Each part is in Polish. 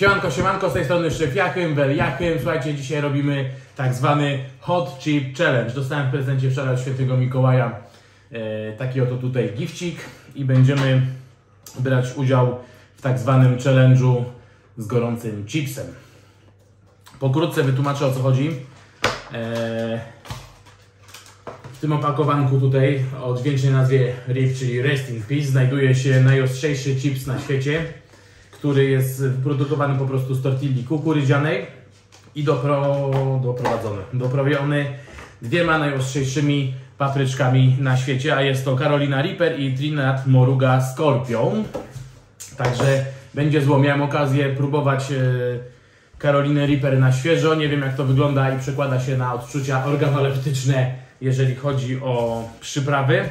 Siemanko, siemanko, z tej strony Wel Jachym. Słuchajcie, dzisiaj robimy tak zwany Hot Chip Challenge. Dostałem w prezencie wczoraj od świętego Mikołaja e, taki oto tutaj gifcik i będziemy brać udział w tak zwanym challenge'u z gorącym chipsem. Pokrótce wytłumaczę o co chodzi. E, w tym opakowanku tutaj o dźwięcznej nazwie RIP, czyli Rest in Peace, znajduje się najostrzejszy chips na świecie, który jest wyprodukowany po prostu z tortilli kukurydzianej i dopro, doprowadzony, doprawiony dwiema najostrzejszymi papryczkami na świecie, a jest to Carolina Reaper i Trinidad Moruga Scorpion. Także będzie zło. Miałem okazję próbować e, Carolinę Reaper na świeżo. Nie wiem jak to wygląda i przekłada się na odczucia organoleptyczne, jeżeli chodzi o przyprawy.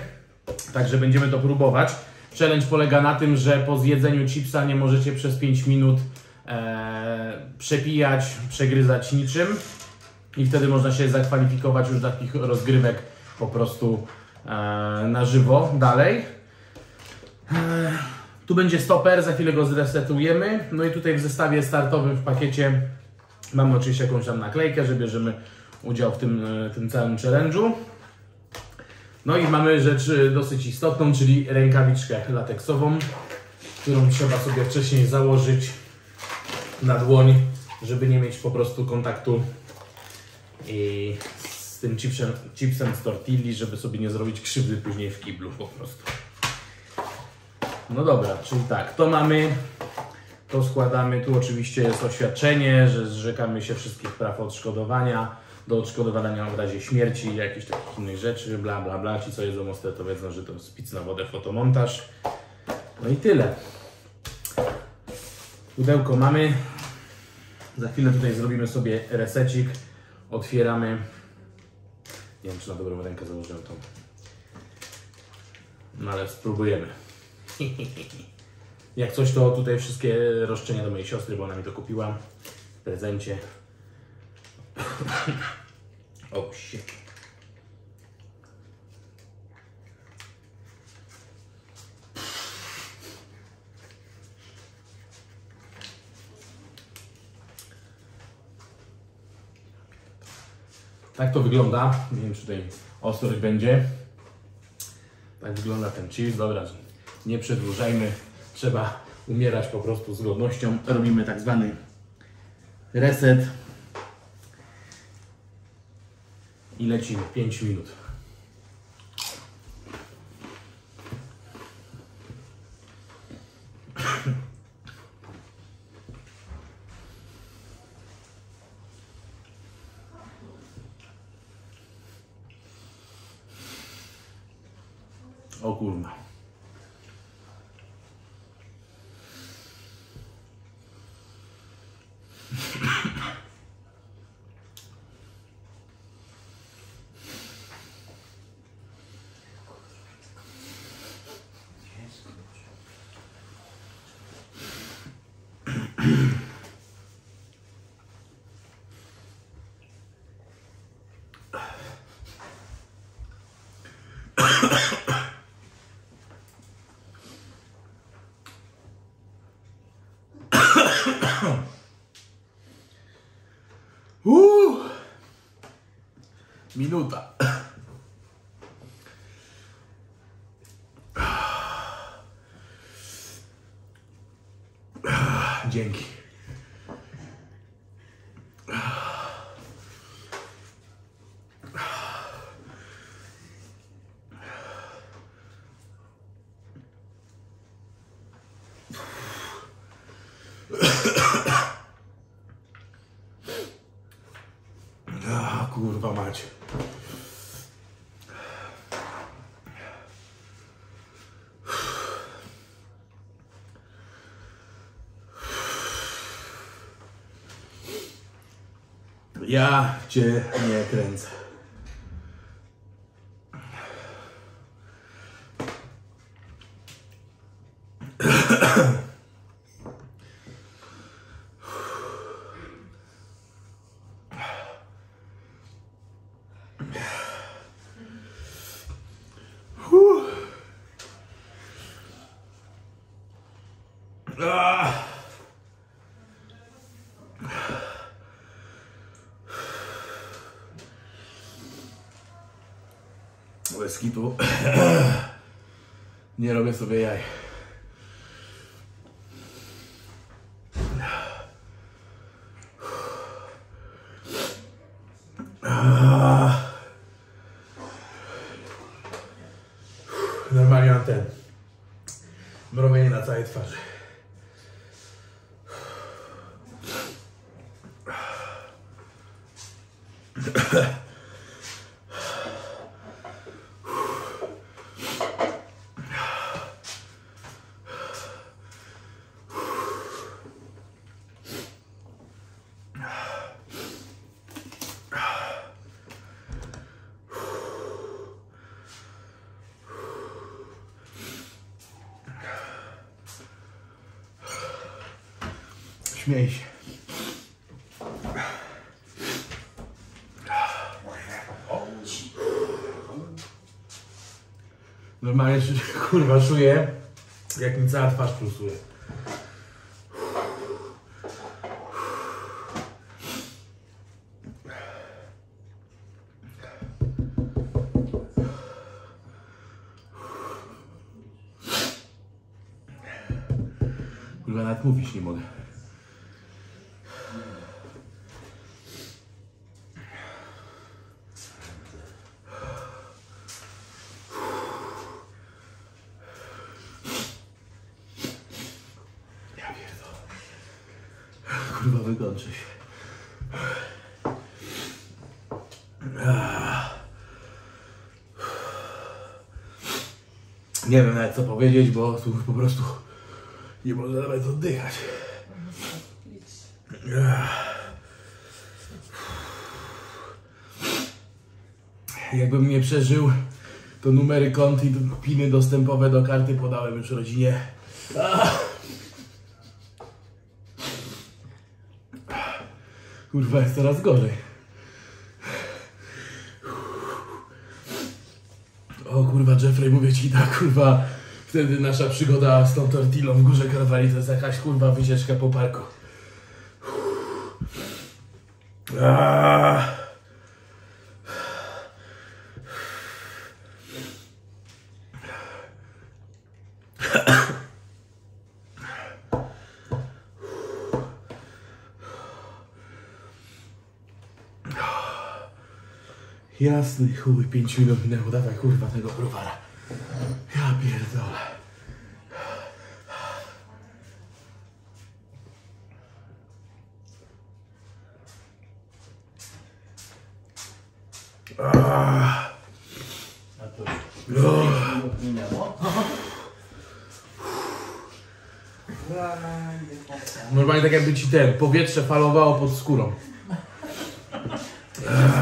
Także będziemy to próbować. Challenge polega na tym, że po zjedzeniu chipsa nie możecie przez 5 minut e, przepijać, przegryzać niczym. I wtedy można się zakwalifikować już do takich rozgrywek po prostu e, na żywo dalej. E, tu będzie stoper, za chwilę go zresetujemy. No i tutaj w zestawie startowym w pakiecie mamy oczywiście jakąś tam naklejkę, że bierzemy udział w tym, e, tym całym challenge'u. No i mamy rzecz e, dosyć istotną, czyli rękawiczkę lateksową, którą trzeba sobie wcześniej założyć na dłoń, żeby nie mieć po prostu kontaktu i z tym chipsem, chipsem z tortilli, żeby sobie nie zrobić krzywdy później w kiblu po prostu. No dobra, czyli tak, to mamy, to składamy, tu oczywiście jest oświadczenie, że zrzekamy się wszystkich praw odszkodowania, do odszkodowania w razie śmierci jakichś takich innych rzeczy, bla bla bla, ci co jedzą ostrę to wiedzą, że to jest pic na wodę, fotomontaż. No i tyle. Pudełko mamy, za chwilę tutaj zrobimy sobie resecik, otwieramy, nie wiem czy na dobrą rękę założyłem tą, no ale spróbujemy. Jak coś, to tutaj wszystkie roszczenia do mojej siostry, bo ona mi to kupiła w prezencie. O, shit. Tak to wygląda. Nie wiem, czy tutaj ostrość będzie. Tak wygląda ten cheese. Dobra, nie przedłużajmy. Trzeba umierać po prostu z godnością. Robimy tak zwany reset. I lecimy 5 minut. O kurwa. Minuta. Dzięki. A, kurwa macie. Ja cię nie kręcę. skytu. Nerobia sobie aj. Ich. Normalnie się, kurwa czuję, jak mi cała twarz pulsuje. Kurwa nawet mówić nie mogę. Kurwa wykończę się. Nie wiem nawet co powiedzieć, bo tu po prostu nie można nawet oddychać. Jakbym nie przeżył, to numery kont i piny dostępowe do karty podałem już rodzinie. Kurwa, jest coraz gorzej. O kurwa, Jeffrey, mówię ci tak, kurwa. Wtedy nasza przygoda z tą tortillą w Górze Karwali to jest jakaś kurwa wycieczka po parku. Aaaa. Jasny chuj, 5 minut minęło, dawaj kurwa tego browara. Ja pierdolę. Ah. A to już minęło. Normalnie tak jakby ci ten, powietrze falowało pod skórą. Jest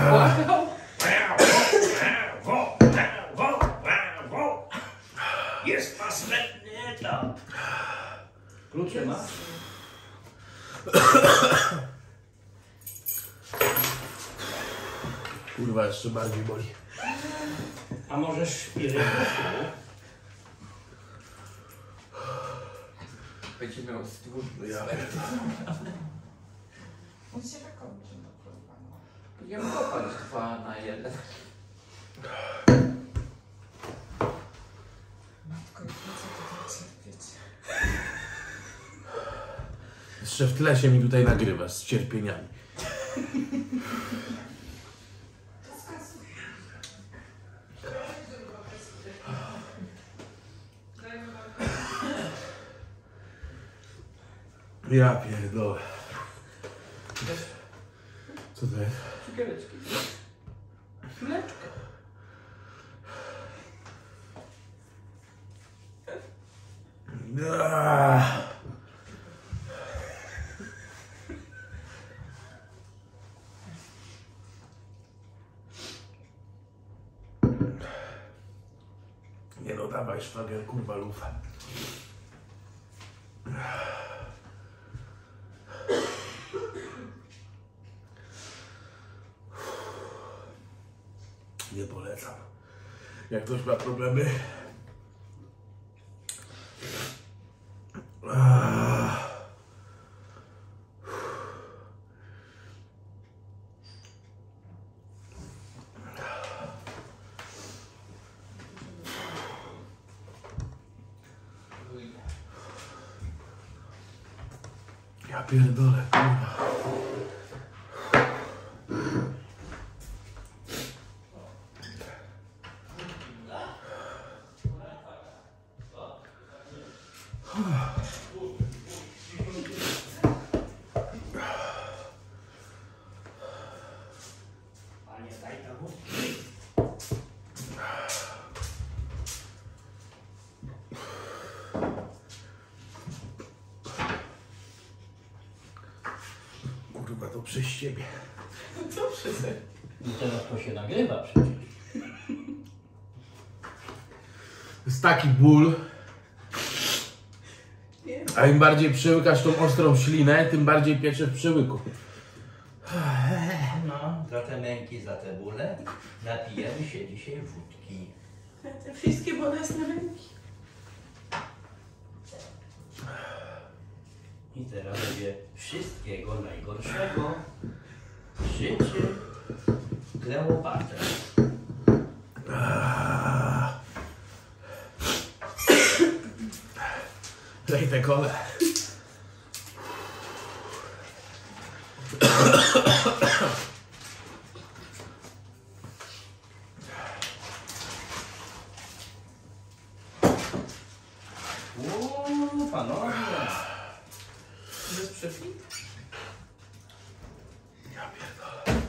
masz? Kurwa, jeszcze bardziej boli. A możesz szpilę Będzie miał stwór. Ja On się tak kończy, no kurwa. no. Ja kopać dwa na jeden. Matko, jak co tutaj cierpieć? Jeszcze w tle się mi tutaj nagrywasz z cierpieniami. Ja pierdolę. Co to jest? Cukiereczki. Chwileczkę. Ah. Nie no, dawaj szwagier, kurwa lufę. Nie polecam. Jak ktoś ma problemy, Ah. Ja pierdolę, kurwa. Panie, daj to wódki. Przez ciebie. I teraz to się nagrywa przecież. To jest taki ból. A im bardziej przełykasz tą ostrą ślinę, tym bardziej piecze w przełyku. No, za te męki, za te bóle napijemy się dzisiaj wódki. Te wszystkie bolesne ręki. I teraz sobie wszystkiego najgorszego życzy Kleopatra. Daj te kole. Uuu, panowie. Bez przepisu. Ja pierdolę.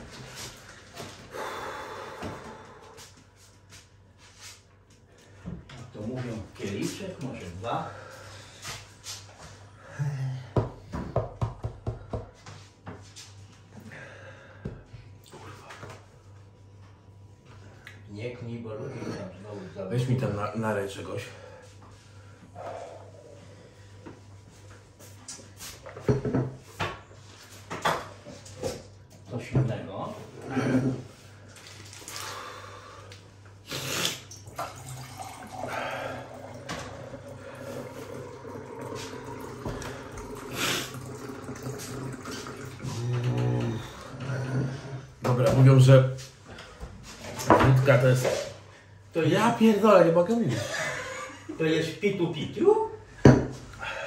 Jak to mówią, kieliczek, może dwa. Nie knij, bo ludzie tam znowu Weź mi tam na, nalej czegoś. coś innego. Dobra, mówią, że wódka to jest... To jest, Ja pierdolę, nie mogę mówić. to jest pitu pitu?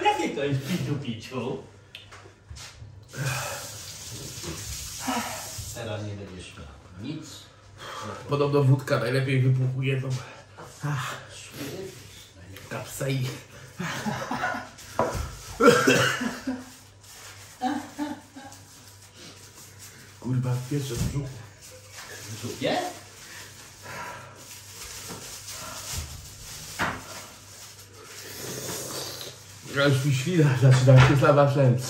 Jakie to jest pitu pitu? Teraz nie będziesz miał nic. Podobno wódka najlepiej wypłukuje tą kapsę i... Kurwa, piecze w brzuchu. Ja już mi ślina zaczyna się sama wszędzie.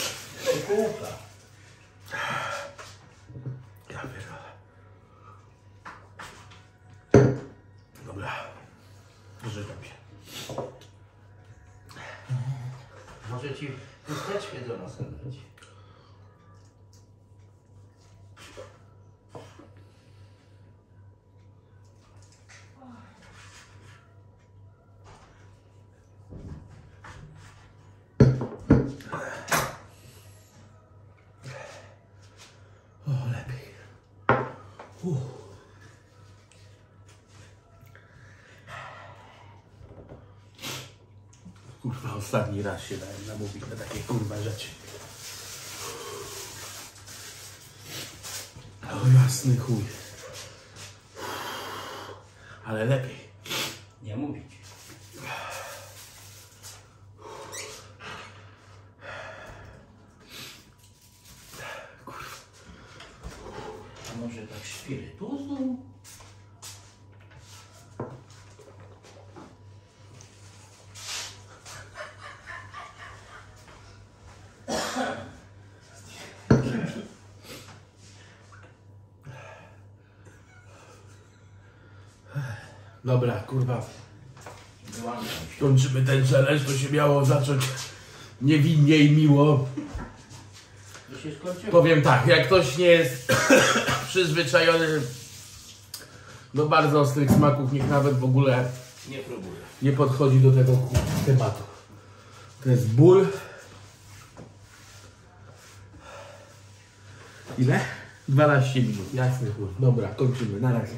Ja pierdolę. Dobra. Żygam się. Może ci chusteczkę do nas dać. Kurwa, ostatni raz się dałem namówić na takie kurwa rzeczy. O jasny chuj. Ale lepiej. Nie mówić. A może tak spirytusu? Dobra, kurwa. Kończymy ten challenge, to się miało zacząć niewinnie i miło. Powiem tak, jak ktoś nie jest przyzwyczajony do bardzo ostrych smaków, niech nawet w ogóle Nie próbuję. nie podchodzi do tego tematu. To jest ból. Ile? 12 minut, jasny chuj. Dobra, kończymy, na razie.